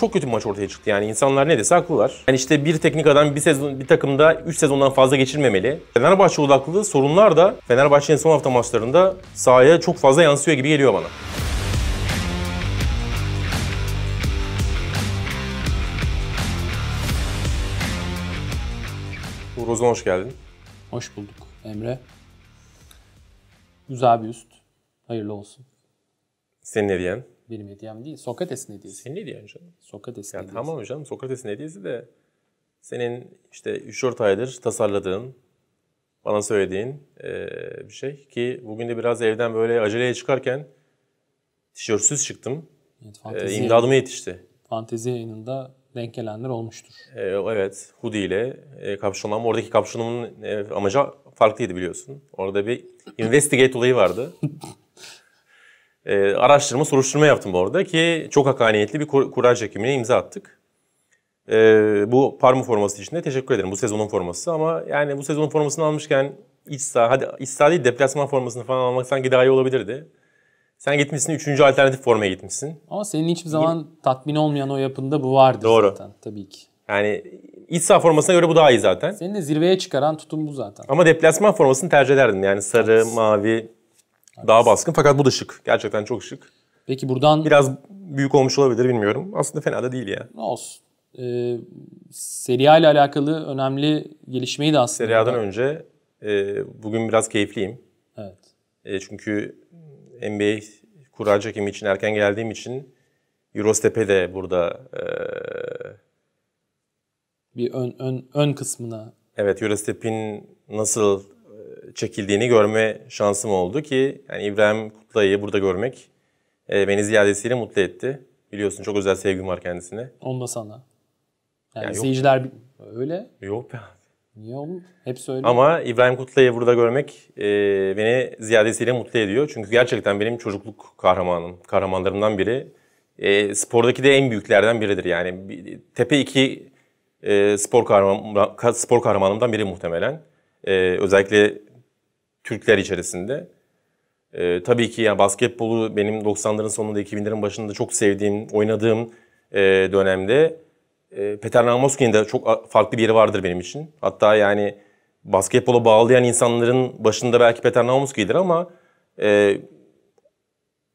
çok kötü bir maç ortaya çıktı. Yani insanlar ne dese haklılar. Yani işte bir teknik adam bir sezon bir takımda 3 sezondan fazla geçirmemeli. Fenerbahçe odaklı sorunlar da Fenerbahçe'nin son hafta maçlarında sahaya çok fazla yansıyor gibi geliyor bana. Uğur Ozan hoş geldin. Hoş bulduk Emre. Güzel bir üst. Hayırlı olsun. Senin hediyen. Benim hediyem değil. Sokrates'in hediyesi. Senin hediyen canım. Sokrates'in Ya hediyesi. tamam canım Sokrates'in hediyesi de senin işte 3-4 aydır tasarladığın, bana söylediğin bir şey ki bugün de biraz evden böyle aceleye çıkarken tişörtsüz çıktım. Evet, fantezi, imdadıma yetişti. fantezi yayınında denk gelenler olmuştur. Evet, hoodie ile e, kapşonlanma. Oradaki kapşonumun e, amacı farklıydı biliyorsun. Orada bir investigate olayı vardı. Eee, araştırma, soruşturma yaptım orada ki çok hakaniyetli bir kur- kura çekimine imza attık. Eee, bu Parma forması için de teşekkür ederim. Bu sezonun forması ama yani bu sezonun formasını almışken iç saha, hadi iç saha değil deplasman formasını falan almak sanki daha iyi olabilirdi. Sen gitmişsin 3. alternatif formaya gitmişsin. Ama senin hiçbir zaman tatmin olmayan o yapında bu vardır Doğru. zaten tabii ki. Yani iç saha formasına göre bu daha iyi zaten. Seni de zirveye çıkaran tutum bu zaten. Ama deplasman formasını tercih ederdim. Yani sarı, mavi daha baskın fakat bu da şık. Gerçekten çok şık. Peki buradan Biraz büyük olmuş olabilir bilmiyorum. Aslında fena da değil ya. ne olsun? Ee, Serie A ile alakalı önemli gelişmeyi de aslında. Serie A'dan önce e, bugün biraz keyifliyim. Evet. E, çünkü NBA kura çekimi için erken geldiğim için Eurostep'e de burada e, Bir ön, ön, ön kısmına evet Eurostep'in nasıl çekildiğini görme şansım oldu ki yani İbrahim Kutlay'ı burada görmek e, beni ziyadesiyle mutlu etti. Biliyorsun çok özel sevgim var kendisine. onu da sana. Yani yok. izleyiciler bi- öyle. Yok be abi. Niye oğlum? Hepsi öyle. Ama İbrahim Kutlay'ı burada görmek e, beni ziyadesiyle mutlu ediyor. Çünkü gerçekten benim çocukluk kahramanım, kahramanlarımdan biri. E, spordaki de en büyüklerden biridir. Yani tepe iki e, spor, kahraman, ka- spor kahramanımdan biri muhtemelen. E, özellikle Türkler içerisinde. E, tabii ki yani basketbolu benim 90'ların sonunda 2000'lerin başında çok sevdiğim, oynadığım e, dönemde e, Peter Namoski'nin de çok farklı bir yeri vardır benim için. Hatta yani basketbola bağlayan insanların başında belki Peter Namoski'dir ama e,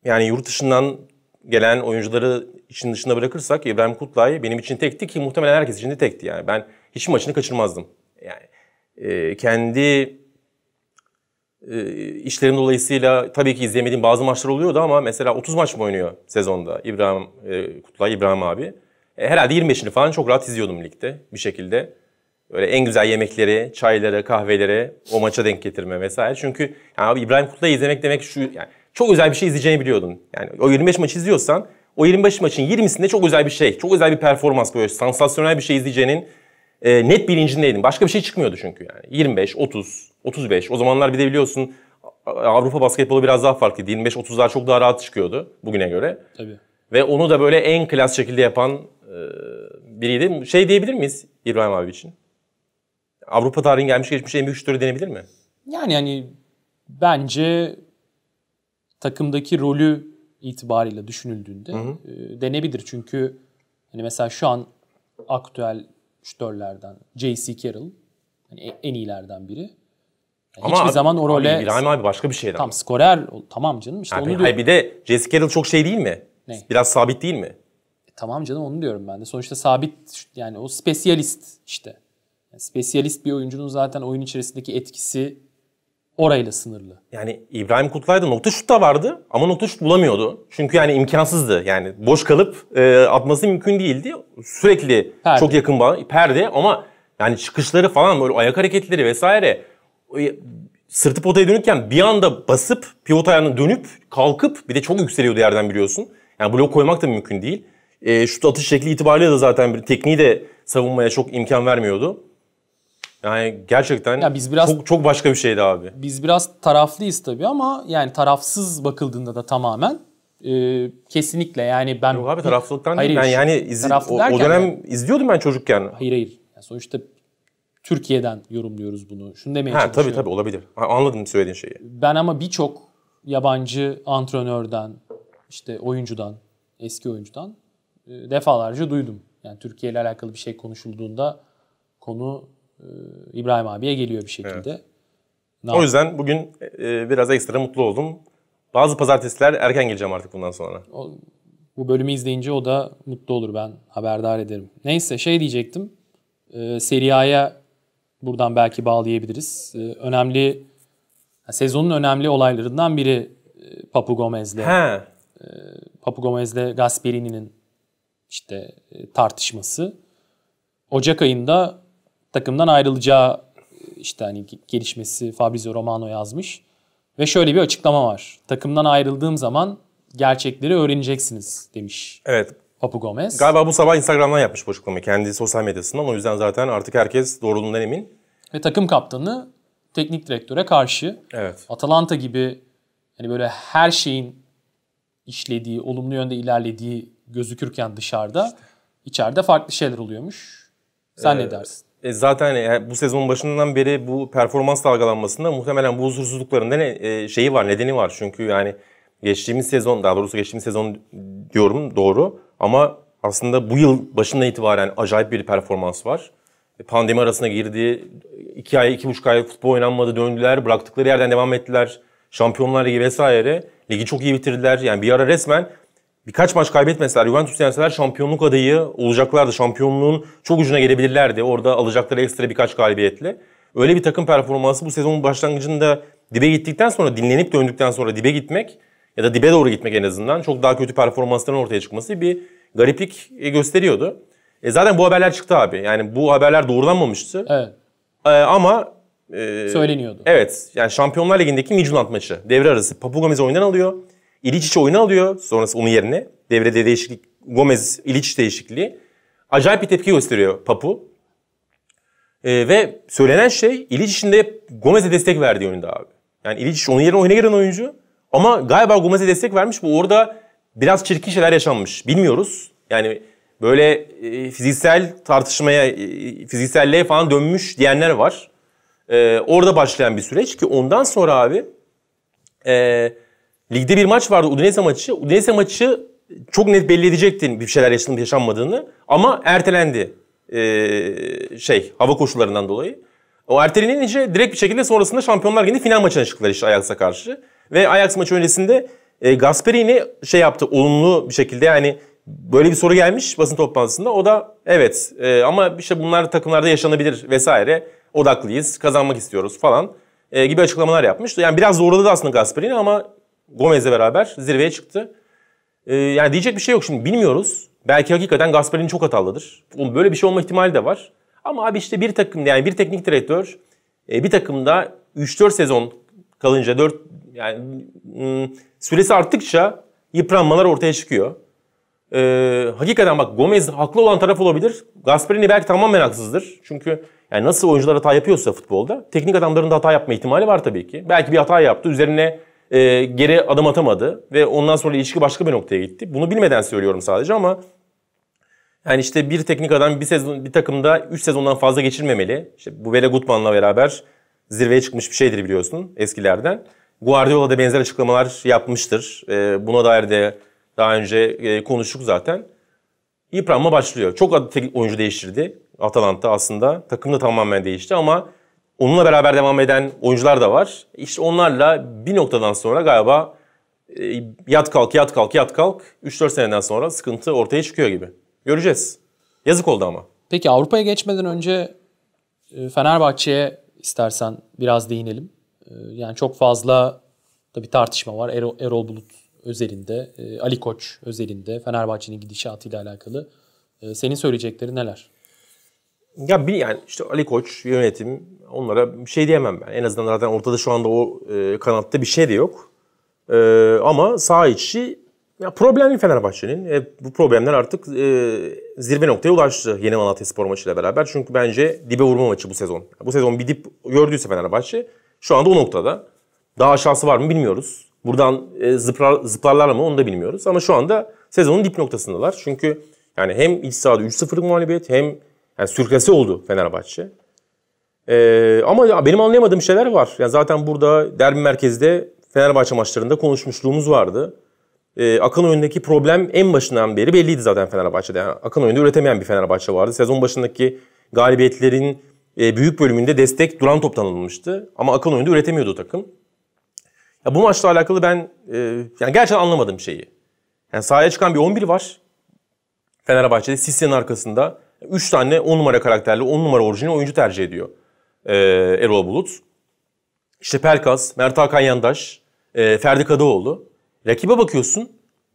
yani yurt dışından gelen oyuncuları için dışında bırakırsak İbrahim Kutlay benim için tekti ki muhtemelen herkes için de tekti yani. Ben hiç maçını kaçırmazdım. Yani e, kendi işlerim dolayısıyla tabii ki izleyemediğim bazı maçlar oluyordu ama mesela 30 maç mı oynuyor sezonda İbrahim e, Kutlay, İbrahim abi? E, herhalde 25'ini falan çok rahat izliyordum ligde bir şekilde. Öyle en güzel yemekleri, çayları, kahveleri o maça denk getirme vesaire. Çünkü yani abi İbrahim Kutlay'ı izlemek demek şu yani çok özel bir şey izleyeceğini biliyordun. Yani o 25 maçı izliyorsan o 25 maçın 20'sinde çok özel bir şey, çok özel bir performans böyle sansasyonel bir şey izleyeceğinin e, net bilincindeydim. Başka bir şey çıkmıyordu çünkü yani. 25, 30, 35. O zamanlar bir de biliyorsun Avrupa basketbolu biraz daha farklıydı. 25-30'lar çok daha rahat çıkıyordu bugüne göre. Tabii. Ve onu da böyle en klas şekilde yapan e, biriydi. Şey diyebilir miyiz İbrahim abi için? Avrupa tarihin gelmiş geçmiş en büyük şutörü denebilir mi? Yani hani bence takımdaki rolü itibariyle düşünüldüğünde e, denebilir. Çünkü hani mesela şu an aktüel şütörlerden J.C. Carroll hani e- en iyilerden biri. Yani hiçbir abi- zaman o abi role İbrahim abi başka bir şeydi. tam skorer tamam canım işte Abi, onu diyorum. bir de Jesse Carroll çok şey değil mi? Ne? Biraz sabit değil mi? Tamam canım onu diyorum ben de. Sonuçta sabit yani o spesyalist işte. Yani spesyalist bir oyuncunun zaten oyun içerisindeki etkisi orayla sınırlı. Yani İbrahim Kutlay'da nokta şut da vardı ama nokta şut bulamıyordu. Çünkü yani imkansızdı. Yani boş kalıp e, atması mümkün değildi. Sürekli Perde. çok yakın bağ- perde ama yani çıkışları falan böyle ayak hareketleri vesaire sırtı potaya dönükken bir anda basıp pivot ayağına dönüp kalkıp bir de çok yükseliyordu yerden biliyorsun. Yani blok koymak da mümkün değil. E, şut atış şekli itibariyle de zaten bir tekniği de savunmaya çok imkan vermiyordu. Yani gerçekten Ya biz biraz- çok, çok başka bir şeydi abi. Biz biraz taraflıyız tabii ama yani tarafsız bakıldığında da tamamen e, kesinlikle yani ben Yok abi taraflılıktan Hayır, değil. Ben yani iz, Taraflı o, o dönem yani- izliyordum ben çocukken. hayır hayır. Yani sonuçta Türkiye'den yorumluyoruz bunu. Şunu demeye Ha tabii çalışıyorum. tabii olabilir. Ha, anladım söylediğin şeyi. Ben ama birçok yabancı antrenörden, işte oyuncudan, eski oyuncudan e, defalarca duydum. Yani Türkiye ile alakalı bir şey konuşulduğunda konu e, İbrahim abiye geliyor bir şekilde. Evet. O yüzden bugün e, biraz ekstra mutlu oldum. Bazı pazartesiler erken geleceğim artık bundan sonra. O, bu bölümü izleyince o da mutlu olur ben haberdar ederim. Neyse şey diyecektim. E, Serie A'ya buradan belki bağlayabiliriz. E, önemli sezonun önemli olaylarından biri e, Papu Gomez'le. He. E, Papu Gomez'le Gasperini'nin işte e, tartışması. Ocak ayında takımdan ayrılacağı işte hani gelişmesi Fabrizio Romano yazmış. Ve şöyle bir açıklama var. Takımdan ayrıldığım zaman gerçekleri öğreneceksiniz demiş. Evet. Papu Gomez. Galiba bu sabah Instagram'dan yapmış bu açıklamayı. Kendi sosyal medyasından. O yüzden zaten artık herkes doğruluğundan emin. Ve takım kaptanı teknik direktöre karşı. Evet. Atalanta gibi hani böyle her şeyin işlediği, olumlu yönde ilerlediği gözükürken dışarıda işte. içeride farklı şeyler oluyormuş. Sen ee, ne dersin? E zaten e, bu sezonun başından beri bu performans dalgalanmasında muhtemelen bu huzursuzlukların ne e, şeyi var, nedeni var. Çünkü yani geçtiğimiz sezon, daha doğrusu geçtiğimiz sezon diyorum doğru. Ama aslında bu yıl başından itibaren acayip bir performans var. E, pandemi arasına girdi. iki ay, iki buçuk ay futbol oynanmadı, döndüler. Bıraktıkları yerden devam ettiler. Şampiyonlar Ligi vesaire. Ligi çok iyi bitirdiler. Yani bir ara resmen birkaç maç kaybetmeseler, Juventus yenseler şampiyonluk adayı olacaklardı. Şampiyonluğun çok ucuna gelebilirlerdi. Orada alacakları ekstra birkaç galibiyetle. Öyle bir takım performansı bu sezonun başlangıcında dibe gittikten sonra, dinlenip döndükten sonra dibe gitmek ya da dibe doğru gitmek en azından çok daha kötü performansların ortaya çıkması bir gariplik gösteriyordu. E zaten bu haberler çıktı abi. Yani bu haberler doğrulanmamıştı. Evet. E, ama e, söyleniyordu. Evet. Yani Şampiyonlar Ligi'ndeki Midtjylland maçı devre arası Papu Gomez'i oyundan alıyor. İliçiç'i oyuna alıyor. Sonrası onun yerine. Devrede değişiklik. Gomez İliçiç değişikliği. Acayip bir tepki gösteriyor Papu. Ee, ve söylenen şey İliçiç'in de Gomez'e destek verdiği yönünde abi. Yani İliçiç onun yerine oyuna giren oyuncu. Ama galiba Gomez'e destek vermiş. Bu orada biraz çirkin şeyler yaşanmış. Bilmiyoruz. Yani böyle e, fiziksel tartışmaya, e, fizikselliğe falan dönmüş diyenler var. E, orada başlayan bir süreç ki ondan sonra abi e, Ligde bir maç vardı Udinese maçı. Udinese maçı çok net belli edecektin bir şeyler yaşanıp yaşanmadığını. Ama ertelendi. Şey hava koşullarından dolayı. O ertelenince direkt bir şekilde sonrasında Şampiyonlar Ligi'nde final maçına çıktılar işte Ajax'a karşı. Ve Ajax maçı öncesinde e, Gasperini şey yaptı olumlu bir şekilde yani böyle bir soru gelmiş basın toplantısında. O da evet e, ama işte bunlar takımlarda yaşanabilir vesaire. Odaklıyız, kazanmak istiyoruz falan e, gibi açıklamalar yapmış. Yani biraz zorladı aslında Gasperini ama Gomez'le beraber zirveye çıktı. Ee, yani diyecek bir şey yok şimdi bilmiyoruz. Belki hakikaten Gasperini çok hatalıdır. Böyle bir şey olma ihtimali de var. Ama abi işte bir takım yani bir teknik direktör e, bir takımda 3-4 sezon kalınca 4 yani süresi arttıkça yıpranmalar ortaya çıkıyor. Ee, hakikaten bak Gomez haklı olan taraf olabilir. Gasperini belki tamamen haksızdır. Çünkü yani nasıl oyuncular hata yapıyorsa futbolda teknik adamların da hata yapma ihtimali var tabii ki. Belki bir hata yaptı. Üzerine e, geri adım atamadı ve ondan sonra ilişki başka bir noktaya gitti. Bunu bilmeden söylüyorum sadece ama yani işte bir teknik adam bir sezon bir takımda 3 sezondan fazla geçirmemeli. İşte bu Vela Gutman'la beraber zirveye çıkmış bir şeydir biliyorsun eskilerden. Guardiola da benzer açıklamalar yapmıştır. E, buna dair de daha önce e, konuştuk zaten. Yıpranma başlıyor. Çok oyuncu değiştirdi Atalanta aslında. Takım da tamamen değişti ama onunla beraber devam eden oyuncular da var. İşte onlarla bir noktadan sonra galiba e, yat kalk yat kalk yat kalk 3-4 seneden sonra sıkıntı ortaya çıkıyor gibi. Göreceğiz. Yazık oldu ama. Peki Avrupa'ya geçmeden önce e, Fenerbahçe'ye istersen biraz değinelim. Yani çok fazla da bir tartışma var Erol, Erol Bulut özelinde, Ali Koç özelinde Fenerbahçe'nin gidişatıyla alakalı. Senin söyleyecekleri neler? Ya bir yani işte Ali Koç, yönetim onlara bir şey diyemem ben. En azından zaten ortada şu anda o e, kanatta bir şey de yok. E, ama sağ içi ya problemli Fenerbahçe'nin. E, bu problemler artık e, zirve noktaya ulaştı Yeni Malatya Spor maçıyla beraber. Çünkü bence dibe vurma maçı bu sezon. Bu sezon bir dip gördüyse Fenerbahçe şu anda o noktada. Daha aşağısı var mı bilmiyoruz. Buradan e, zıplar, zıplarlar mı onu da bilmiyoruz. Ama şu anda sezonun dip noktasındalar. Çünkü yani hem iç sahada 3-0'lık mağlubiyet hem yani sürklesi oldu Fenerbahçe. Ee, ama ya benim anlayamadığım şeyler var. Yani zaten burada derbi merkezde Fenerbahçe maçlarında konuşmuşluğumuz vardı. e, Akan oyundaki problem en başından beri belliydi zaten Fenerbahçe'de. Yani Akan oyunda üretemeyen bir Fenerbahçe vardı. Sezon başındaki galibiyetlerin e, büyük bölümünde destek duran toptan alınmıştı. Ama Akan oyunda üretemiyordu takım. Ya bu maçla alakalı ben e, yani gerçekten anlamadım şeyi. Yani sahaya çıkan bir 11 var. Fenerbahçe'de Sisse'nin arkasında 3 tane 10 numara karakterli 10 numara orijinal oyuncu tercih ediyor. Ee, Erol Bulut. İşte Pelkas, Mert Hakan Yandaş, e, Ferdi Kadıoğlu. Rakibe bakıyorsun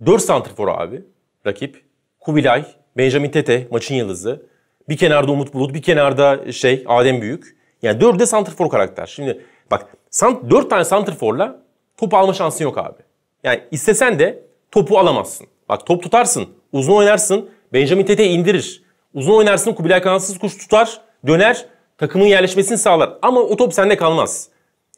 4 santrfor abi rakip. Kubilay, Benjamin Tete maçın yıldızı. Bir kenarda Umut Bulut, bir kenarda şey Adem Büyük. Yani 4'de santrfor karakter. Şimdi bak 4 tane santrforla topu alma şansın yok abi. Yani istesen de topu alamazsın. Bak top tutarsın, uzun oynarsın, Benjamin Tete indirir. Uzun oynarsın, Kubilay kanatsız kuş tutar, döner, takımın yerleşmesini sağlar. Ama o top sende kalmaz.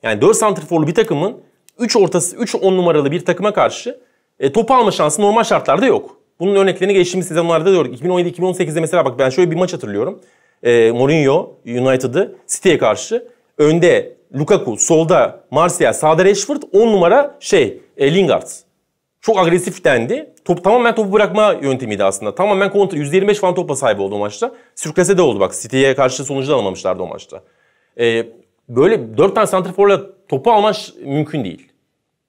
Yani 4 santrforlu bir takımın 3 ortası 3 10 numaralı bir takıma karşı e, topu alma şansı normal şartlarda yok. Bunun örneklerini geçtiğimiz sezonlarda da gördük. 2017-2018'de mesela bak ben şöyle bir maç hatırlıyorum. E, Mourinho United'ı City'ye karşı önde Lukaku, solda Martial, sağda Rashford, 10 numara şey e, Lingard. Çok agresif dendi. Top, tamamen topu bırakma yöntemiydi aslında. Tamamen kontra. %25 falan topla sahibi oldu o maçta. Sürklase de oldu bak. City'ye karşı sonucu da alamamışlardı o maçta. Ee, böyle 4 tane santraforla topu almak mümkün değil.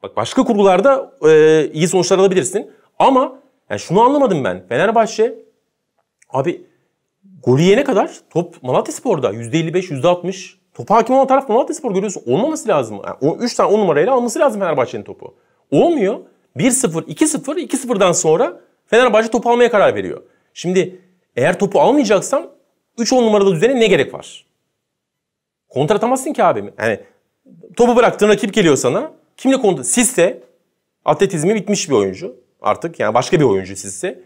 Bak başka kurgularda e, iyi sonuçlar alabilirsin. Ama yani şunu anlamadım ben. Fenerbahçe abi golü yene kadar top Malatya Spor'da %55, %60 topa hakim olan taraf Malatya Spor görüyorsun. Olmaması lazım. Yani 3 tane 10 numarayla alması lazım Fenerbahçe'nin topu. Olmuyor. 1-0, 2-0, 2-0'dan sonra Fenerbahçe topu almaya karar veriyor. Şimdi eğer topu almayacaksan 3-10 numaralı düzene ne gerek var? Kontra atamazsın ki abi. Yani topu bıraktığın rakip geliyor sana. Kimle kontra? Sisse atletizmi bitmiş bir oyuncu artık. Yani başka bir oyuncu Sisse.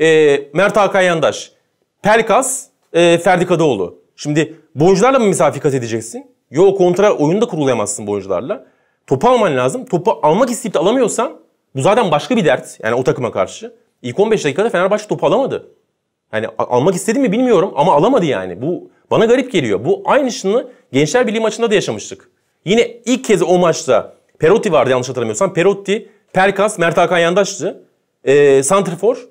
E, Mert Hakan Yandaş. Pelkas, e, Ferdi Kadıoğlu. Şimdi bu oyuncularla mı mesafe kat edeceksin? Yok kontra oyunda kurulayamazsın bu oyuncularla. Topu alman lazım. Topu almak isteyip de alamıyorsan bu zaten başka bir dert. Yani o takıma karşı. İlk 15 dakikada Fenerbahçe topu alamadı. Yani almak istedi mi bilmiyorum ama alamadı yani. Bu bana garip geliyor. Bu aynısını Gençler Birliği maçında da yaşamıştık. Yine ilk kez o maçta Perotti vardı yanlış hatırlamıyorsam. Perotti, Perkas, Mert Hakan Yandaş'tı. E, Santrifor.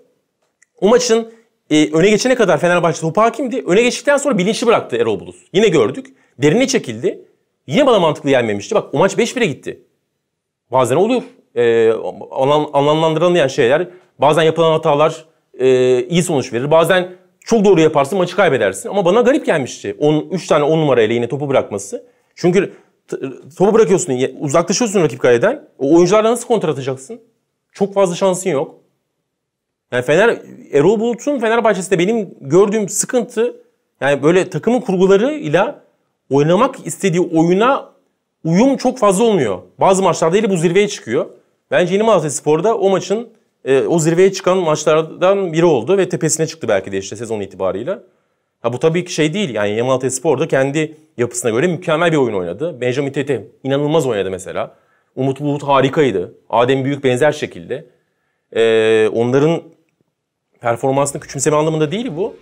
O maçın e, öne geçene kadar Fenerbahçe topu hakimdi. Öne geçtikten sonra bilinçli bıraktı Erol Bulut. Yine gördük. Derine çekildi. Yine bana mantıklı gelmemişti. Bak o maç 5-1'e gitti. Bazen oluyor e, anlamlandırılmayan şeyler, bazen yapılan hatalar e, iyi sonuç verir. Bazen çok doğru yaparsın maçı kaybedersin. Ama bana garip gelmişti. 10, 3 tane 10 numarayla yine topu bırakması. Çünkü topu bırakıyorsun, uzaklaşıyorsun rakip kaleden. O oyuncularla nasıl kontra atacaksın? Çok fazla şansın yok. Yani Fener, Erol Bulut'un Fenerbahçe'sinde benim gördüğüm sıkıntı yani böyle takımın kurgularıyla oynamak istediği oyuna uyum çok fazla olmuyor. Bazı maçlarda ile bu zirveye çıkıyor. Bence Yeni Malatya Spor'da o maçın e, o zirveye çıkan maçlardan biri oldu ve tepesine çıktı belki de işte sezon itibarıyla. Ha bu tabii ki şey değil yani Yeni Malatya Spor'da kendi yapısına göre mükemmel bir oyun oynadı. Benjamin Tete inanılmaz oynadı mesela. Umut Bulut harikaydı. Adem Büyük benzer şekilde. Ee, onların performansını küçümseme anlamında değil bu.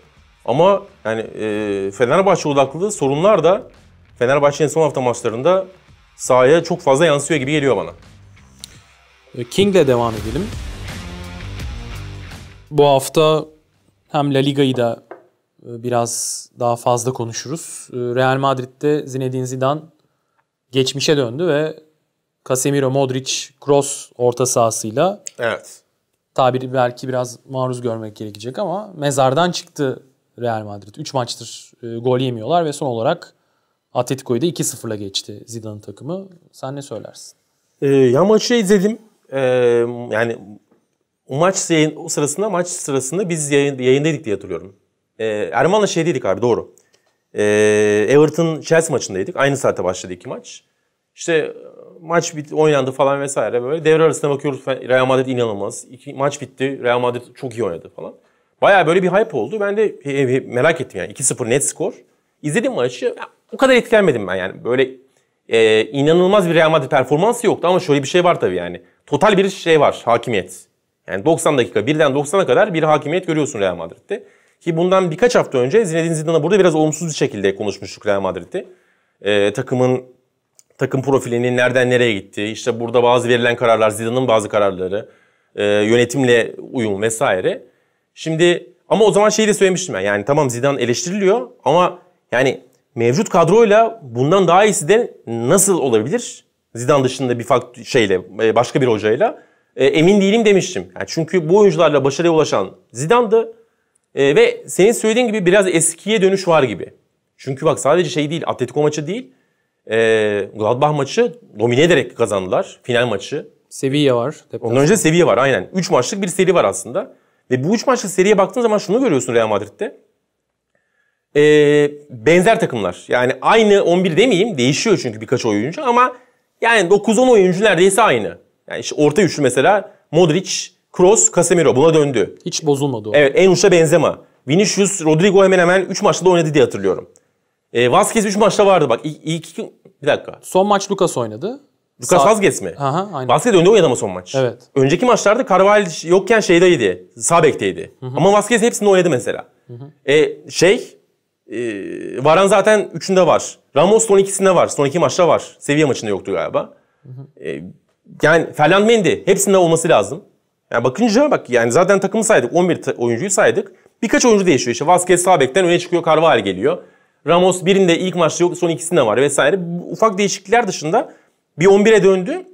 Ama yani e, Fenerbahçe odaklı sorunlar da Fenerbahçe'nin son hafta maçlarında sahaya çok fazla yansıyor gibi geliyor bana. E, King'le devam edelim. Bu hafta hem La Liga'yı da e, biraz daha fazla konuşuruz. E, Real Madrid'de Zinedine Zidane geçmişe döndü ve Casemiro, Modric, Kroos orta sahasıyla evet. Tabiri belki biraz maruz görmek gerekecek ama mezardan çıktı Real Madrid. 3 maçtır gol yemiyorlar ve son olarak Atletico'yu da 2-0'la geçti Zidane'ın takımı. Sen ne söylersin? Ee, ya maçı izledim. Ee, yani maç yayın, o sırasında maç sırasında biz yayın, yayındaydık diye hatırlıyorum. Ee, Erman'la şeydeydik abi doğru. Ee, Everton Chelsea maçındaydık. Aynı saate başladı iki maç. İşte maç bitti, oynandı falan vesaire böyle. Devre arasında bakıyoruz Real Madrid inanılmaz. İki, maç bitti. Real Madrid çok iyi oynadı falan. Baya böyle bir hype oldu. Ben de merak ettim yani. 2-0 net skor. İzledim maçı. O kadar etkilenmedim ben yani. Böyle e, inanılmaz bir Real Madrid performansı yoktu ama şöyle bir şey var tabii yani. Total bir şey var, hakimiyet. Yani 90 dakika, birden 90'a kadar bir hakimiyet görüyorsun Real Madrid'de. Ki bundan birkaç hafta önce Zinedine Zidane'a burada biraz olumsuz bir şekilde konuşmuştuk Real Madrid'de. E, takımın takım profilinin nereden nereye gitti, işte burada bazı verilen kararlar, Zidane'ın bazı kararları, e, yönetimle uyum vesaire. Şimdi ama o zaman şeyi de söylemiştim ben. Yani tamam Zidane eleştiriliyor ama yani mevcut kadroyla bundan daha iyisi de nasıl olabilir? Zidane dışında bir farklı şeyle, e, başka bir hocayla. E, emin değilim demiştim. Yani çünkü bu oyuncularla başarıya ulaşan Zidane'dı. E, ve senin söylediğin gibi biraz eskiye dönüş var gibi. Çünkü bak sadece şey değil, Atletico maçı değil. E, Gladbach maçı domine ederek kazandılar. Final maçı. Sevilla var. Ondan önce Sevilla var aynen. 3 maçlık bir seri var aslında. Ve bu 3 maçlık seriye baktığın zaman şunu görüyorsun Real Madrid'de. Ee, benzer takımlar. Yani aynı 11 demeyeyim. Değişiyor çünkü birkaç oyuncu ama yani 9-10 oyuncu neredeyse aynı. Yani işte orta üçlü mesela Modric, Kroos, Casemiro buna döndü. Hiç bozulmadı o. Evet en uçta Benzema. Vinicius, Rodrigo hemen hemen 3 maçta da oynadı diye hatırlıyorum. Ee, Vazquez 3 maçta vardı bak. İlk, ilk iki, bir dakika. Son maç Lucas oynadı. Lucas Sağ- Vazquez mi? Aha, aynen. Vazquez önde oynadı ama son maç. Evet. Önceki maçlarda Carvalho yokken şeydeydi. Sağ bekteydi. Ama Vazquez hepsinde oynadı mesela. E, şey e, Varan zaten üçünde var. Ramos son ikisinde var. Son iki maçta var. Seviye maçında yoktu galiba. E, yani Ferland Mendy hepsinde olması lazım. Yani bakınca bak yani zaten takımı saydık. 11 ta- oyuncuyu saydık. Birkaç oyuncu değişiyor. İşte Vazquez sağ bekten öne çıkıyor. Carvalho geliyor. Ramos birinde ilk maçta yok. Son ikisinde var vesaire. Ufak değişiklikler dışında bir 11'e döndü.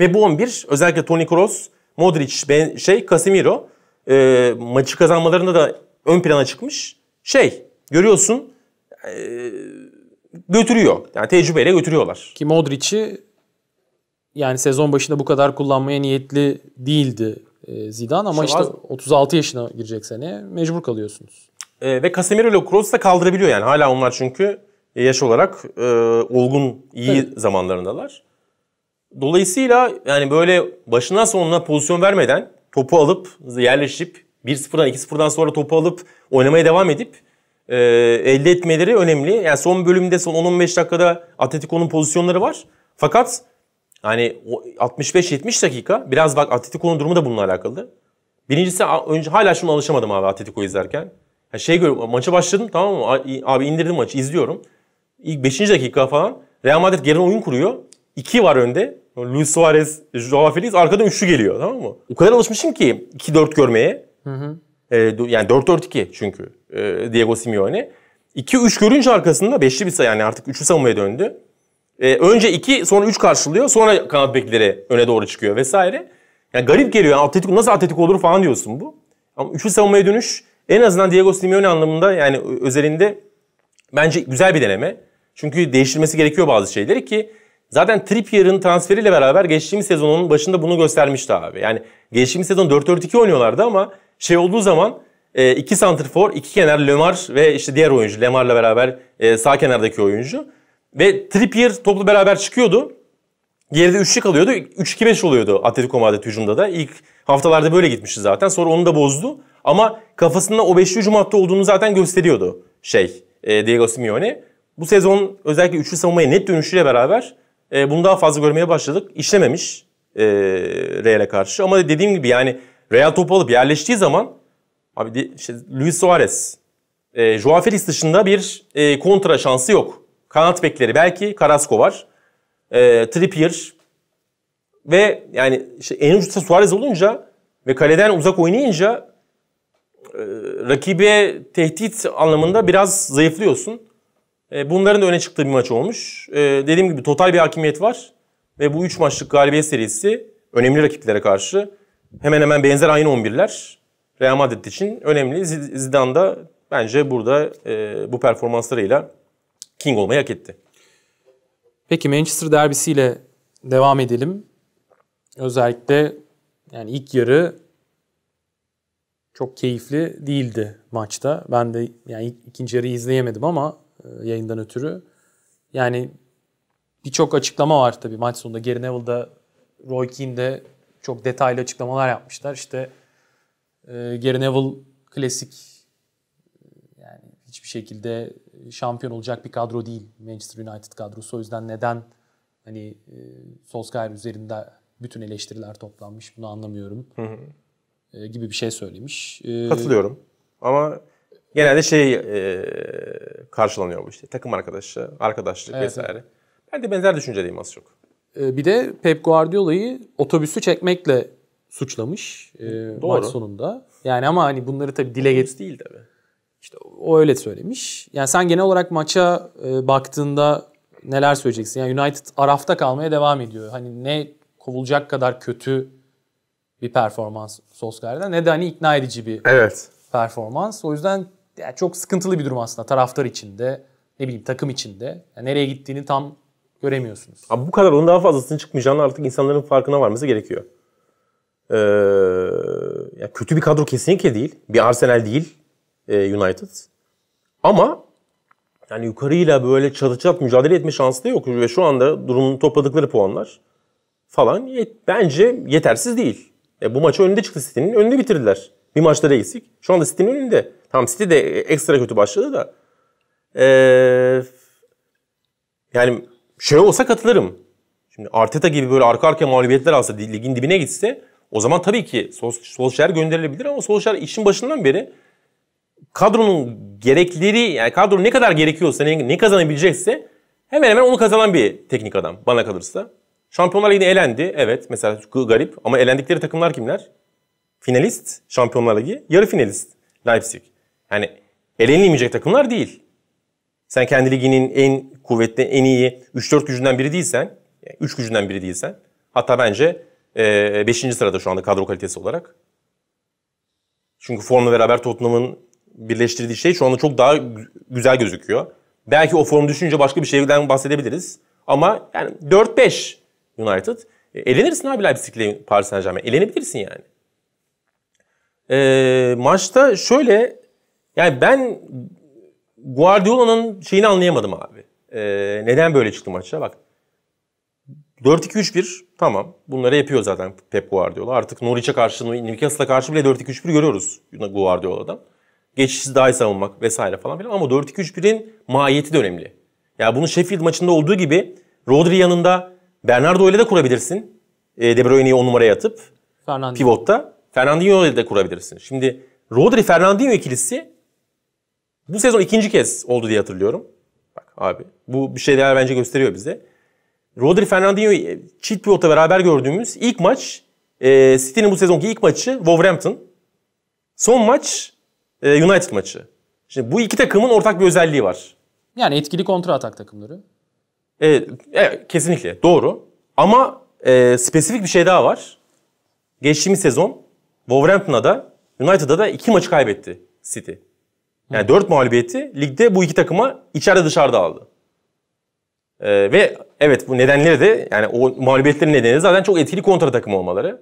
Ve bu 11 özellikle Toni Kroos, Modric, ben, şey Casemiro e, maçı kazanmalarında da ön plana çıkmış. Şey görüyorsun e, götürüyor. Yani tecrübeyle götürüyorlar. Ki Modric'i yani sezon başında bu kadar kullanmaya niyetli değildi e, Zidane ama İşte işte az- 36 yaşına girecek seneye mecbur kalıyorsunuz. E, ve Casemiro ile Kroos da kaldırabiliyor yani. Hala onlar çünkü yaş olarak e, olgun, iyi Evet. zamanlarındalar. Dolayısıyla yani böyle başından sonuna pozisyon vermeden topu alıp yerleşip 1-0'dan 2-0'dan sonra topu alıp oynamaya devam edip e, elde etmeleri önemli. Yani son bölümde son 10-15 dakikada Atletico'nun pozisyonları var. Fakat o 65-70 dakika biraz bak Atletico'nun durumu da bununla alakalı. Birincisi önce hala şuna alışamadım abi Atletico izlerken. Ya şey gör maça başladım tamam mı? Abi indirdim maçı izliyorum. İlk 5. dakika falan Real Madrid geri oyun kuruyor. 2 var önde. Luis Suarez, Joao Felix arkadan üçlü geliyor tamam mı? O kadar alışmışım ki 2-4 görmeye. Ee, do- yani 4-4-2 çünkü e, Diego Simeone. 2-3 görünce arkasında beşli bir sayı yani artık üçlü savunmaya döndü. Ee, önce 2 sonra 3 karşılıyor. Sonra kanat bekleri öne doğru çıkıyor vesaire. Yani garip geliyor. Yani Atletico nasıl Atletico olur falan diyorsun bu. Ama üçlü savunmaya dönüş en azından Diego Simeone anlamında yani özelinde bence güzel bir deneme. Çünkü değiştirmesi gerekiyor bazı şeyleri ki zaten Trippier'ın transferiyle beraber geçtiğimiz sezonun başında bunu göstermişti abi. Yani geçtiğimiz sezon 4-4-2 oynuyorlardı ama şey olduğu zaman e, iki santrfor, iki kenar Lemar ve işte diğer oyuncu Lemar'la beraber e, sağ kenardaki oyuncu. Ve Trippier toplu beraber çıkıyordu. Geride üçlü kalıyordu. 3-2-5 oluyordu Atletico Madrid hücumda da. İlk haftalarda böyle gitmişti zaten. Sonra onu da bozdu. Ama kafasında o beşli hücum hattı olduğunu zaten gösteriyordu şey e, Diego Simeone. Bu sezon özellikle üçlü savunmaya net dönüşüyle beraber e, bunu daha fazla görmeye başladık. İşlememiş e, Real'e karşı. Ama dediğim gibi yani Real topu alıp yerleştiği zaman abi işte Luis Suarez, e, Joao Felix dışında bir e, kontra şansı yok. Kanat bekleri belki Carrasco var. E, Trippier ve yani işte en uçta Suarez olunca ve kaleden uzak oynayınca rakibe tehdit anlamında biraz zayıflıyorsun. E, bunların da öne çıktığı bir maç olmuş. E, dediğim gibi total bir hakimiyet var. Ve bu 3 maçlık galibiyet serisi önemli rakiplere karşı hemen hemen benzer aynı 11'ler. Real Madrid için önemli. Zid- Zidane da bence burada e, bu performanslarıyla king olmayı hak etti. Peki Manchester derbisiyle devam edelim. Özellikle yani ilk yarı çok keyifli değildi maçta. Ben de yani ikinci yarıyı izleyemedim ama e, yayından ötürü. Yani birçok açıklama var tabii maç sonunda. Gary Neville'da, Roy Keane'de çok detaylı açıklamalar yapmışlar. İşte e, Gary Neville klasik e, yani hiçbir şekilde şampiyon olacak bir kadro değil Manchester United kadrosu. O yüzden neden hani e, Solskjaer üzerinde bütün eleştiriler toplanmış bunu anlamıyorum. E, gibi bir şey söylemiş. E, Katılıyorum. Ama genelde şey e, karşılanıyor bu işte. Takım arkadaşı, arkadaşlık Evet, vesaire. Ben de benzer düşünceliyim az çok. E, bir de Pep Guardiola'yı otobüsü çekmekle suçlamış e, maç sonunda. Yani ama hani bunları tabii dile get değil tabii. İşte o öyle söylemiş. Yani sen genel olarak maça e, baktığında neler söyleyeceksin? Yani United arafta kalmaya devam ediyor. Hani ne kovulacak kadar kötü bir performans Solskjaer'den ne de hani ikna edici bir evet. performans. O yüzden yani çok sıkıntılı bir durum aslında taraftar içinde, ne bileyim takım içinde. Yani nereye gittiğini tam göremiyorsunuz. Abi bu kadar onun daha fazlasının çıkmayacağını artık insanların farkına varması gerekiyor. Ee, yani kötü bir kadro kesinlikle değil. Bir Arsenal değil e, United. Ama yani yukarıyla böyle çatı çat mücadele etme şansı da yok. Ve şu anda durumun topladıkları puanlar falan yet, bence yetersiz değil. E, bu maçı önünde çıktı City'nin. Önünde bitirdiler. Bir maçta da eksik. Şu anda City'nin önünde. Tamam City de ekstra kötü başladı da. Ee, yani şey olsa katılırım. Şimdi Arteta gibi böyle arka arkaya mağlubiyetler alsa ligin dibine gitse o zaman tabii ki Solskjaer gönderilebilir ama Solskjaer işin başından beri kadronun gerekleri yani kadro ne kadar gerekiyorsa ne, ne kazanabilecekse hemen hemen onu kazanan bir teknik adam bana kalırsa. Şampiyonlar Ligi'ne elendi. Evet mesela garip ama elendikleri takımlar kimler? Finalist Şampiyonlar Ligi, yarı finalist Leipzig. Yani elenilmeyecek takımlar değil. Sen kendi liginin en kuvvetli, en iyi 3-4 gücünden biri değilsen, 3 gücünden biri değilsen, hatta bence 5. E, sırada şu anda kadro kalitesi olarak. Çünkü formla beraber Tottenham'ın birleştirdiği şey şu anda çok daha güzel gözüküyor. Belki o form düşünce başka bir şeyden bahsedebiliriz. Ama yani 4-5 United. E, elenirsin abi Leipzig'le Paris Saint Germain. Elenebilirsin yani. E, maçta şöyle yani ben Guardiola'nın şeyini anlayamadım abi. E, neden böyle çıktı maça? Bak 4-2-3-1 tamam. Bunları yapıyor zaten Pep Guardiola. Artık Norwich'e karşı, Newcastle'a karşı bile 4-2-3-1 görüyoruz Guardiola'dan. Geçişsiz daha iyi savunmak vesaire falan filan. Ama 4-2-3-1'in mahiyeti de önemli. Ya bunu Sheffield maçında olduğu gibi Rodri yanında Bernardo ile de kurabilirsin. E, De Bruyne'yi 10 numaraya atıp Fernandinho. pivotta. Fernandinho ile de kurabilirsin. Şimdi Rodri Fernandinho ikilisi bu sezon ikinci kez oldu diye hatırlıyorum. Bak abi bu bir şeyler bence gösteriyor bize. Rodri Fernandinho e, çift pivotla beraber gördüğümüz ilk maç e, City'nin bu sezonki ilk maçı Wolverhampton. Son maç e, United maçı. Şimdi bu iki takımın ortak bir özelliği var. Yani etkili kontra atak takımları. Evet, evet kesinlikle doğru. Ama e, spesifik bir şey daha var. Geçtiğimiz sezon Wolverhampton'a da United'a da iki maçı kaybetti City. Yani dört mağlubiyeti ligde bu iki takıma içeride dışarıda aldı. Ee, ve evet bu nedenleri de yani o mağlubiyetlerin nedeni zaten çok etkili kontra takım olmaları.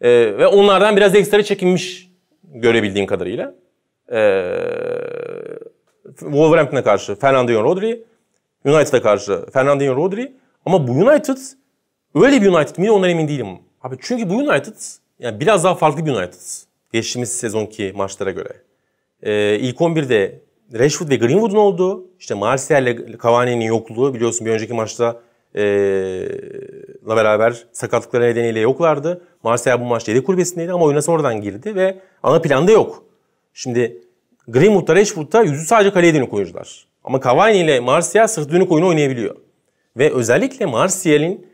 Ee, ve onlardan biraz ekstra çekinmiş görebildiğim kadarıyla. Ee, Wolverhampton'a karşı Fernandinho Rodri, United'a karşı Fernandinho Rodri. Ama bu United öyle bir United miydi ondan emin değilim. Abi çünkü bu United yani biraz daha farklı bir United. Geçtiğimiz sezonki maçlara göre. Ee, ilk 11'de Rashford ve Greenwood'un olduğu, işte Martial ile Cavani'nin yokluğu biliyorsun bir önceki maçta e, la beraber sakatlıkları nedeniyle yoklardı. Martial bu maçta yedek kulübesindeydi ama oyuna sonradan girdi ve ana planda yok. Şimdi Greenwood'da, Rashford'da yüzü sadece kaleye dönük oyuncular. Ama Cavani ile Martial sırt dönük oyunu oynayabiliyor. Ve özellikle Martial'in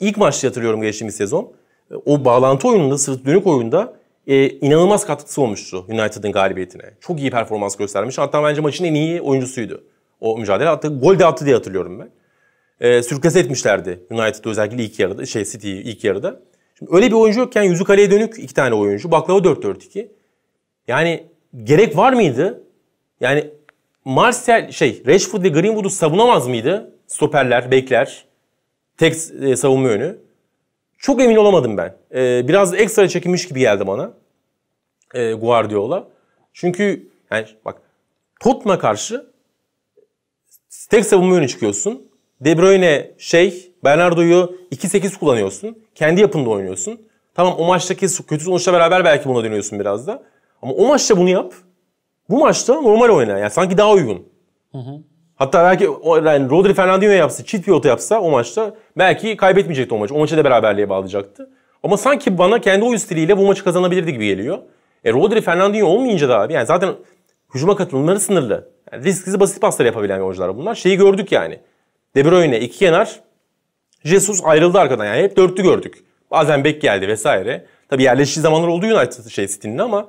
ilk maçta hatırlıyorum geçtiğimiz sezon. O bağlantı oyununda, sırt dönük oyunda e, inanılmaz katkısı olmuştu United'ın galibiyetine. Çok iyi performans göstermiş. Hatta bence maçın en iyi oyuncusuydu. O mücadele hatta gol de attı diye hatırlıyorum ben. E, sürklase etmişlerdi United'ı özellikle ilk yarıda, şey City'yi ilk yarıda. Şimdi öyle bir oyuncu yokken yüzü kaleye dönük iki tane oyuncu. Baklava 4-4-2. Yani gerek var mıydı? Yani Marcel şey Rashford ve Greenwood'u savunamaz mıydı? Stoperler, bekler, tek e, savunma yönü. Çok emin olamadım ben. E, biraz ekstra çekinmiş gibi geldi bana. E, Guardiola. Çünkü yani bak Tottenham'a karşı tek savunma yönü çıkıyorsun. De Bruyne şey Bernardo'yu 2-8 kullanıyorsun. Kendi yapında oynuyorsun. Tamam o maçtaki kötü sonuçla beraber belki buna dönüyorsun biraz da. Ama o maçta bunu yap. Bu maçta normal oyna. Yani sanki daha uygun. Hı hı. Hatta belki yani Rodri Fernandinho yapsa, çift pivot yapsa o maçta belki kaybetmeyecekti o maçı. O maçı da beraberliğe bağlayacaktı. Ama sanki bana kendi oyun stiliyle bu maçı kazanabilirdi gibi geliyor. E Rodri Fernandinho olmayınca da abi yani zaten hücuma katılımları sınırlı. Yani risksiz basit paslar yapabilen oyuncular bunlar. Şeyi gördük yani. De Bruyne iki kenar. Jesus ayrıldı arkadan yani hep dörtlü gördük. Bazen bek geldi vesaire. Tabii yerleştiği zamanlar oldu United şey City'nin ama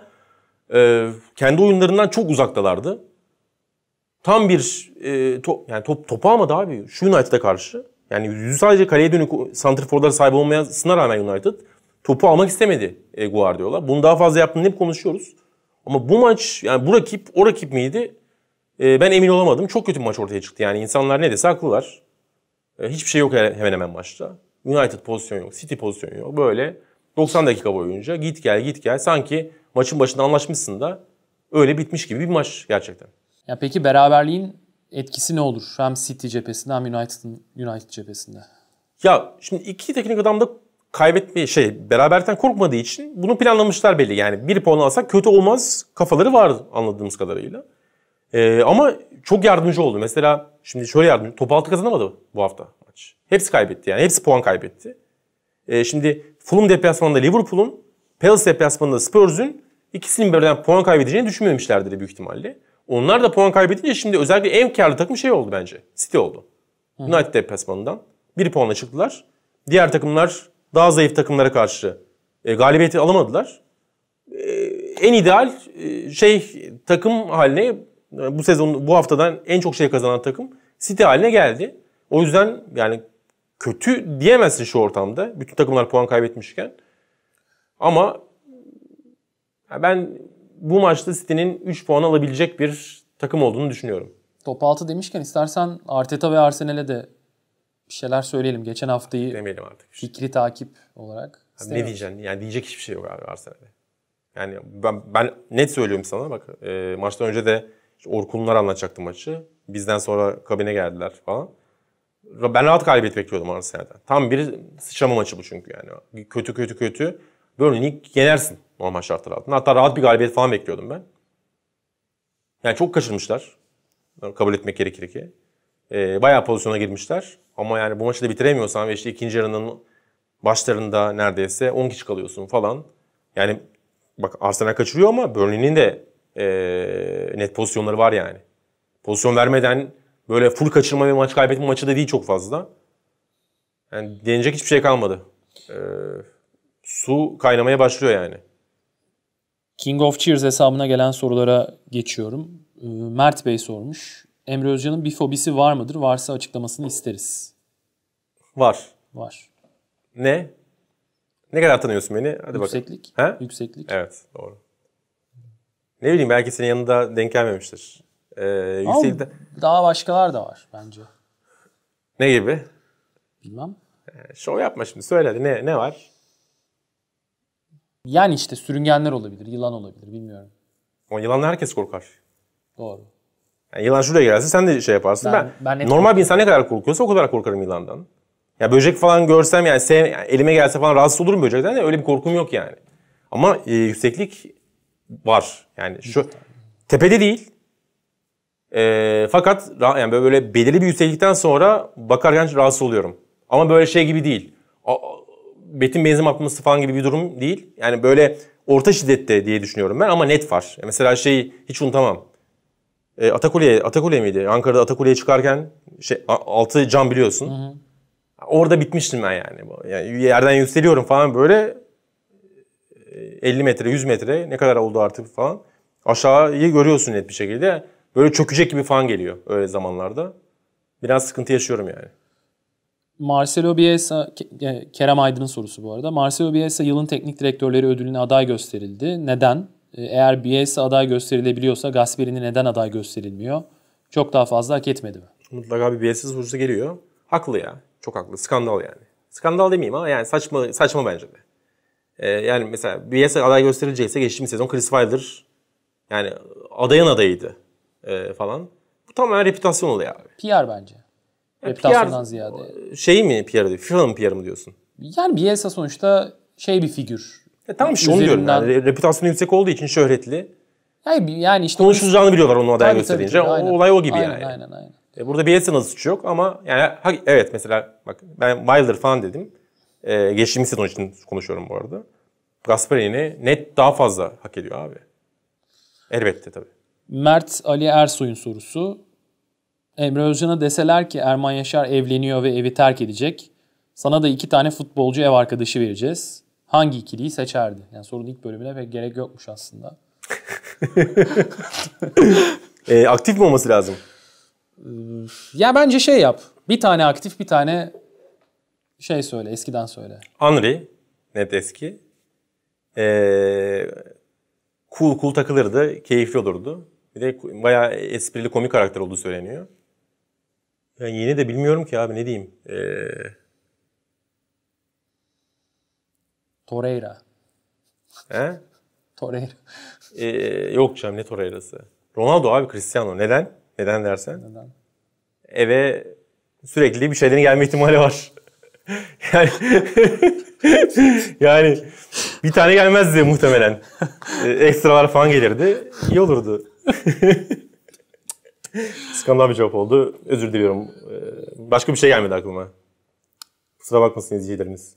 e, kendi oyunlarından çok uzaktalardı. Tam bir e, top, yani top, topu almadı abi şu United'a karşı. Yani sadece kaleye dönük santrforlara sahip olmayasına rağmen United topu almak istemedi e, Guardiola. Bunu daha fazla yaptığını hep konuşuyoruz. Ama bu maç yani bu rakip o rakip miydi? E, ben emin olamadım. Çok kötü bir maç ortaya çıktı. Yani insanlar ne dese haklılar. E, hiçbir şey yok hemen hemen maçta. United pozisyon yok, City pozisyon yok. Böyle 90 dakika boyunca git gel git gel sanki maçın başında anlaşmışsın da öyle bitmiş gibi bir maç gerçekten. Ya peki beraberliğin etkisi ne olur? Hem City cephesinde hem United'ın United cephesinde. Ya şimdi iki teknik adam da kaybetme şey beraberlikten korkmadığı için bunu planlamışlar belli. Yani bir puan alsak kötü olmaz kafaları var anladığımız kadarıyla. Ee, ama çok yardımcı oldu. Mesela şimdi şöyle yardımcı. Top altı kazanamadı bu hafta maç. Hepsi kaybetti yani. Hepsi puan kaybetti. Ee, şimdi Fulham deplasmanında Liverpool'un, Palace deplasmanında Spurs'un ikisinin birden puan kaybedeceğini düşünmemişlerdir büyük ihtimalle. Onlar da puan kaybedince şimdi özellikle en karlı takım şey oldu bence. City oldu. Hı. United deplasmanından. Bir puanla çıktılar. Diğer takımlar daha zayıf takımlara karşı e, galibiyeti alamadılar. E, en ideal e, şey takım haline e, bu sezon bu haftadan en çok şey kazanan takım City haline geldi. O yüzden yani kötü diyemezsin şu ortamda. Bütün takımlar puan kaybetmişken. Ama ben bu maçta City'nin 3 puan alabilecek bir takım olduğunu düşünüyorum. Top 6 demişken istersen Arteta ve Arsenal'e de bir şeyler söyleyelim. Geçen haftayı Demeyelim artık. fikri takip olarak. Abi ne diyeceksin? Yani diyecek hiçbir şey yok abi Arsenal'e. Yani ben, ben net söylüyorum sana bak e, maçtan önce de Orkunlar anlatacaktı maçı. Bizden sonra kabine geldiler falan. Ben rahat galibiyet bekliyordum Arsenal'den. Tam bir sıçrama maçı bu çünkü yani. Kötü kötü kötü. Burnley'i yenersin normal şartlar altında. Hatta rahat bir galibiyet falan bekliyordum ben. Yani çok kaçırmışlar. Kabul etmek gerekir ki. Ee, bayağı pozisyona girmişler. Ama yani bu maçı da bitiremiyorsan ve işte ikinci yarının başlarında neredeyse 10 kişi kalıyorsun falan. Yani bak Arsenal kaçırıyor ama Burnley'nin de e, net pozisyonları var yani. Pozisyon vermeden böyle full kaçırma ve maç kaybetme maçı da değil çok fazla. Yani deneyecek hiçbir şey kalmadı. E, su kaynamaya başlıyor yani. King of Cheers hesabına gelen sorulara geçiyorum. Ee, Mert Bey sormuş. Emre Özcan'ın bir fobisi var mıdır? Varsa açıklamasını isteriz. Var. Var. Ne? Ne kadar tanıyorsun beni? Hadi Yükseklik. bakalım. He? Yükseklik. Evet doğru. Ne bileyim belki senin yanında denk gelmemiştir. Ee, yükseklikte... Daha başkalar da var bence. Ne gibi? Bilmem. Ee, şov yapma şimdi söyle ne, ne var? Yani işte sürüngenler olabilir, yılan olabilir bilmiyorum. O yılanla herkes korkar. Doğru. Yani yılan şuraya gelse sen de şey yaparsın. Ben, Ben- ben normal bir insan ne kadar korkuyorsa o kadar korkarım yılandan. Ya böcek falan görsem yani, sev, yani elime gelse falan rahatsız olurum böcekten de öyle bir korkum yok yani. Ama e, yükseklik var. Yani şu tepede değil. E, fakat yani böyle belirli bir yükseklikten sonra bakarken rahatsız oluyorum. Ama böyle şey gibi değil. A- betin benzin atması falan gibi bir durum değil. Yani böyle orta şiddette diye düşünüyorum ben ama net var. Mesela şeyi hiç unutamam. E, Atakule'ye, Atakule miydi? Ankara'da Atakule'ye çıkarken şey, altı cam biliyorsun. Orada bitmiştim ben yani. yani. Yerden yükseliyorum falan böyle e, 50 metre, 100 metre ne kadar oldu artık falan. Aşağıyı görüyorsun net bir şekilde. Böyle çökecek gibi falan geliyor öyle zamanlarda. Biraz sıkıntı yaşıyorum yani. Marcelo Bielsa, Ke- Kerem Aydın'ın sorusu bu arada. Marcelo Bielsa yılın teknik direktörleri ödülüne aday gösterildi. Neden? E, Eğer Bielsa aday gösterilebiliyorsa Gasperi'ne neden aday gösterilmiyor? Çok daha fazla hak etmedi mi? Mutlaka bir BS'siz vurucu geliyor. Haklı ya. Çok haklı. Skandal yani. Skandal demeyeyim ama yani saçma saçma bence de. Ee, yani mesela BS aday gösterilecekse geçtiğimiz sezon Chris Wilder yani adayın adayıydı ee, falan. Bu tamamen reputasyon oluyor abi. PR bence. Reputasyondan ziyade. Şey mi PR diyor? FIFA'nın PR mı diyorsun? Yani Bielsa sonuçta şey bir figür. E, tamam işte onu diyorum. Üzerinden- Yani. Re- Reputasyonu yüksek olduğu için şöhretli. Yani, yani işte Konuşulacağını biliyorlar onu aday Tabii, tabii, gösterince. tabii, O- olay o gibi aynen, yani. Aynen aynen. E, Burada Bielsa'nın suçu yok ama yani ha- evet mesela bak ben Wilder falan dedim. E, geçtiğimiz sezon için konuşuyorum bu arada. Gasperini net daha fazla hak ediyor abi. Elbette tabii. Mert Ali Ersoy'un sorusu. Emre Özcan'a deseler ki Erman Yaşar evleniyor ve evi terk edecek. Sana da iki tane futbolcu ev arkadaşı vereceğiz. hangi ikiliyi seçerdi? Yani sorunun ilk bölümüne pek gerek yokmuş aslında. E, aktif mi olması lazım? Ya bence şey yap. Bir tane aktif bir tane şey söyle eskiden söyle. Henry, net eski. Ee, cool cool takılırdı, keyifli olurdu. Bir de bayağı esprili komik karakter olduğu söyleniyor. Yani yeni de bilmiyorum ki abi ne diyeyim. Ee, Torreira. he? Torreira. Ee, yok canım ne Torreira'sı. Ronaldo abi Cristiano. Neden? Neden dersen? Neden? Eve sürekli bir şeylerin gelme ihtimali var. yani yani bir tane gelmezdi muhtemelen. Ee, ekstralar falan gelirdi. İyi olurdu. Skandal bir cevap oldu. Özür diliyorum. Ee, başka bir şey gelmedi aklıma. Kusura bakmasın izleyicilerimiz.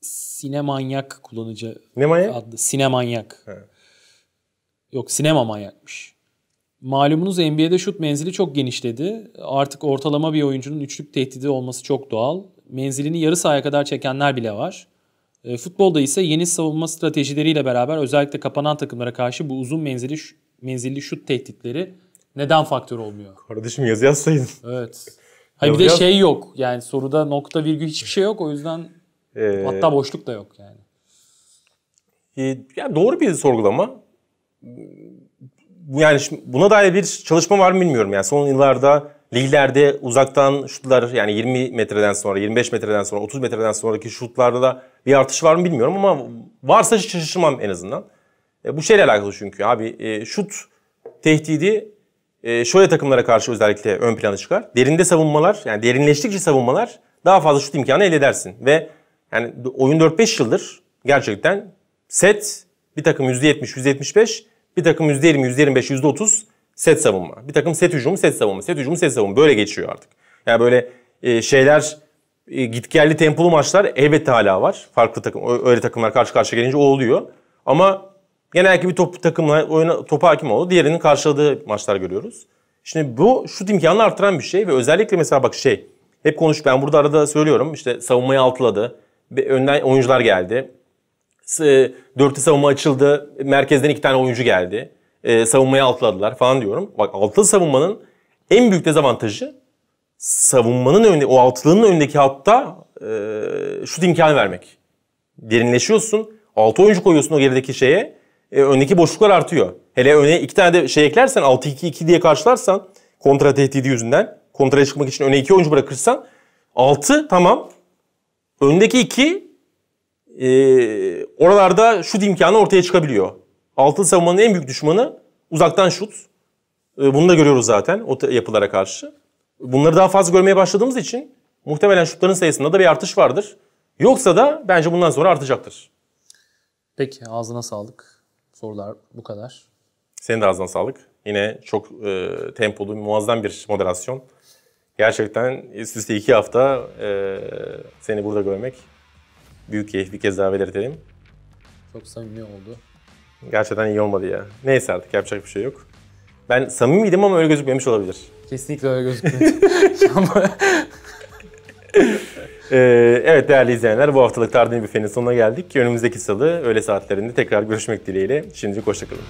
Sinemanyak kullanıcı Ne manya? adlı. Sinemanyak. Yok sinema manyakmış. Malumunuz NBA'de şut menzili çok genişledi. Artık ortalama bir oyuncunun üçlük tehdidi olması çok doğal. Menzilini yarı sahaya kadar çekenler bile var. E, futbolda ise yeni savunma stratejileriyle beraber özellikle kapanan takımlara karşı bu uzun menzilli ş- menzilli şut tehditleri neden faktör olmuyor? Kardeşim yazı yazsaydın. Evet. Hayır bir de şey yok. Yani soruda nokta virgül hiçbir şey yok. O yüzden Ee, hatta boşluk da yok yani. E, ya doğru bir sorgulama. Yani buna dair bir çalışma var mı bilmiyorum. Yani son yıllarda liglerde uzaktan şutlar yani 20 metreden sonra, 25 metreden sonra, 30 metreden sonraki şutlarda da bir artış var mı bilmiyorum ama varsa şaşırmam en azından. E, bu şeyle alakalı çünkü abi e, şut tehdidi e, şöyle takımlara karşı özellikle ön plana çıkar. Derinde savunmalar yani derinleştikçe savunmalar daha fazla şut imkanı elde edersin. Ve yani oyun 4-5 yıldır gerçekten set bir takım %70, %75, bir takım %20, %25, %30 set savunma. Bir takım set hücumu, set savunma, set hücumu, set savunma. Böyle geçiyor artık. Yani böyle e, şeyler e, gitgelli tempolu maçlar elbette hala var. Farklı takım, öyle takımlar karşı karşıya gelince o oluyor. Ama genellikle bir top takımla oyuna, topa hakim oldu. Diğerinin karşıladığı maçlar görüyoruz. Şimdi bu şut imkanını artıran bir şey ve özellikle mesela bak şey hep konuş ben burada arada söylüyorum işte savunmayı altıladı. Ve önden oyuncular geldi. S- Dörtlü savunma açıldı. Merkezden iki tane oyuncu geldi. E, savunmayı altıladılar falan diyorum. Bak altılı savunmanın en büyük dezavantajı savunmanın önünde, o altılının önündeki hatta e, şut imkanı vermek. Derinleşiyorsun. Altı oyuncu koyuyorsun o gerideki şeye. E, öndeki boşluklar artıyor. Hele öne iki tane de şey eklersen 6-2-2 diye karşılarsan kontra tehdidi yüzünden kontraya çıkmak için öne iki oyuncu bırakırsan 6 tamam. Öndeki 2 e, oralarda şut imkanı ortaya çıkabiliyor. Altılı savunmanın en büyük düşmanı uzaktan şut. E, bunu da görüyoruz zaten o yapılara karşı. Bunları daha fazla görmeye başladığımız için muhtemelen şutların sayısında da bir artış vardır. Yoksa da bence bundan sonra artacaktır. Peki ağzına sağlık. Sorular bu kadar. Senin de ağzına sağlık. Yine çok e, tempolu, muazzam bir moderasyon. Gerçekten üst üste iki hafta e, seni burada görmek büyük keyif bir kez daha belirtelim. Çok samimi oldu. Gerçekten iyi olmadı ya. Neyse artık yapacak bir şey yok. Ben samimiydim ama öyle gözükmemiş olabilir. Kesinlikle öyle. Ama Ee, evet değerli izleyenler bu haftalık Tardini Büfe'nin sonuna geldik. Önümüzdeki salı öğle saatlerinde tekrar görüşmek dileğiyle. Şimdilik hoşçakalın.